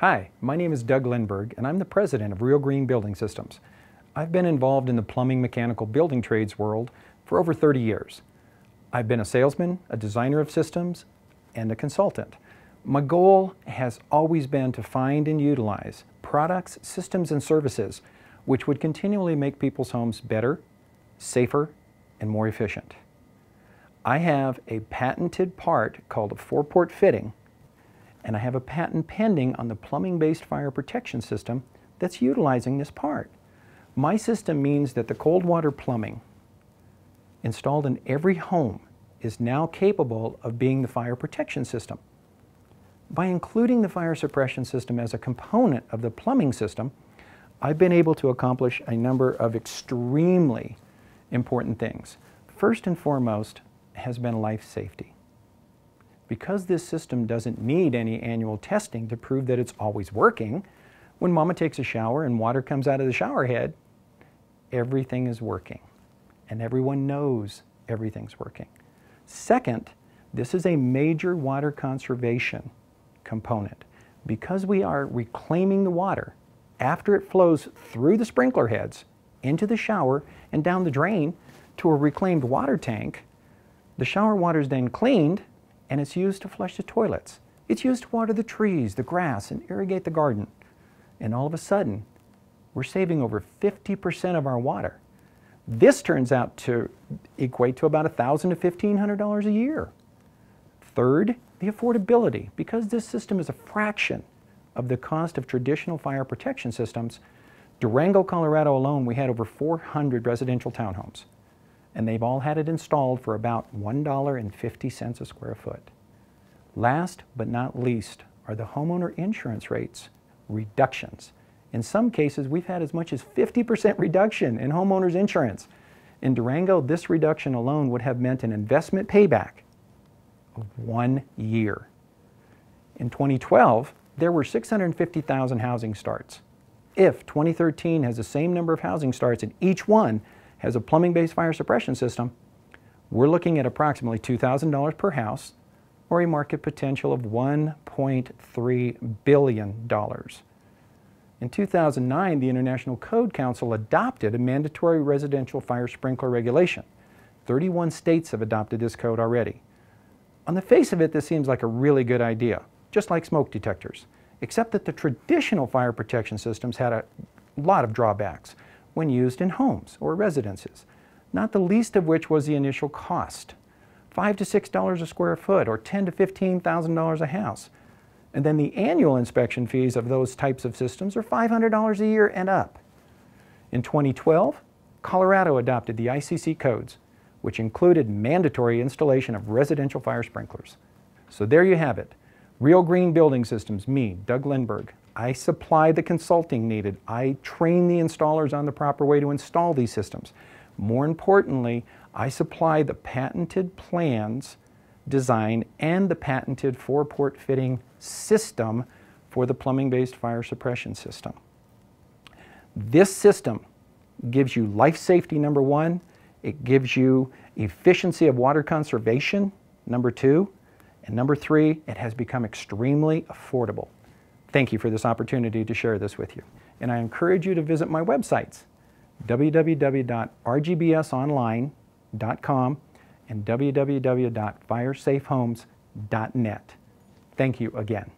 Hi, my name is Doug Lindberg, and I'm the president of Real Green Building Systems. I've been involved in the plumbing mechanical building trades world for over 30 years. I've been a salesman, a designer of systems, and a consultant. My goal has always been to find and utilize products, systems, and services which would continually make people's homes better, safer, and more efficient. I have a patented part called a four-port fitting and I have a patent pending on the plumbing-based fire protection system that's utilizing this part. My system means that the cold water plumbing installed in every home is now capable of being the fire protection system. By including the fire suppression system as a component of the plumbing system, I've been able to accomplish a number of extremely important things. First and foremost has been life safety. Because this system doesn't need any annual testing to prove that it's always working, when mama takes a shower and water comes out of the shower head, everything is working. And everyone knows everything's working. Second, this is a major water conservation component. Because we are reclaiming the water after it flows through the sprinkler heads into the shower and down the drain to a reclaimed water tank, the shower water is then cleaned and it's used to flush the toilets. It's used to water the trees, the grass, and irrigate the garden. And all of a sudden, we're saving over 50% of our water. This turns out to equate to about $1,000 to $1,500 a year. Third, the affordability. Because this system is a fraction of the cost of traditional fire protection systems, Durango, Colorado alone, we had over 400 residential townhomes and they've all had it installed for about $1.50 a square foot. Last but not least are the homeowner insurance rates reductions. In some cases, we've had as much as 50% reduction in homeowners insurance. In Durango, this reduction alone would have meant an investment payback of one year. In 2012, there were 650,000 housing starts. If 2013 has the same number of housing starts in each one has a plumbing-based fire suppression system, we're looking at approximately $2,000 per house or a market potential of $1.3 billion. In 2009, the International Code Council adopted a mandatory residential fire sprinkler regulation. 31 states have adopted this code already. On the face of it, this seems like a really good idea, just like smoke detectors, except that the traditional fire protection systems had a lot of drawbacks when used in homes or residences, not the least of which was the initial cost. Five to six dollars a square foot or ten to fifteen thousand dollars a house. And then the annual inspection fees of those types of systems are $500 a year and up. In 2012, Colorado adopted the ICC codes, which included mandatory installation of residential fire sprinklers. So there you have it. Real Green Building Systems, me, Doug Lindberg, I supply the consulting needed. I train the installers on the proper way to install these systems. More importantly, I supply the patented plans, design, and the patented four-port fitting system for the plumbing-based fire suppression system. This system gives you life safety, number one. It gives you efficiency of water conservation, number two. And number three, it has become extremely affordable. Thank you for this opportunity to share this with you. And I encourage you to visit my websites, www.rgbsonline.com and www.firesafehomes.net. Thank you again.